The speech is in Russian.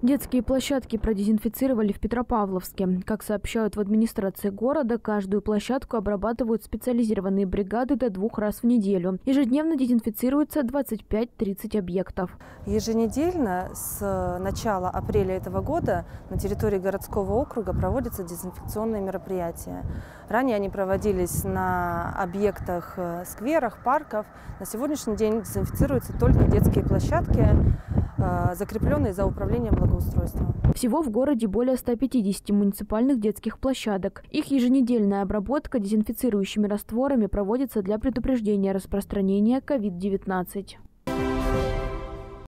Детские площадки продезинфицировали в Петропавловске. Как сообщают в администрации города, каждую площадку обрабатывают специализированные бригады до двух раз в неделю. Ежедневно дезинфицируется 25-30 объектов. Еженедельно с начала апреля этого года на территории городского округа проводятся дезинфекционные мероприятия. Ранее они проводились на объектах э, скверах, парков. На сегодняшний день дезинфицируются только детские площадки, э, закрепленные за управлением благоустройства. Всего в городе более 150 муниципальных детских площадок. Их еженедельная обработка дезинфицирующими растворами проводится для предупреждения распространения COVID-19.